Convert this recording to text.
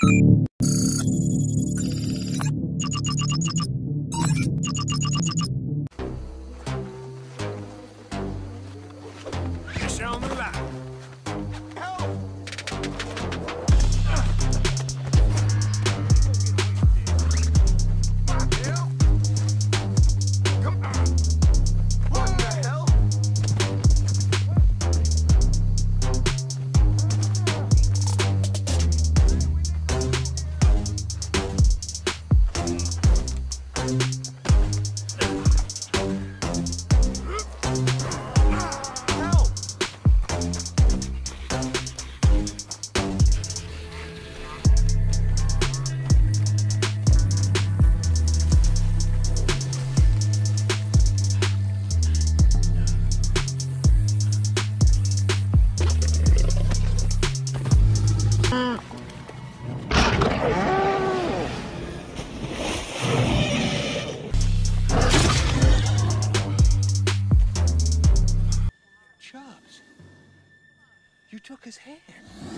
Show me light. You took his hand.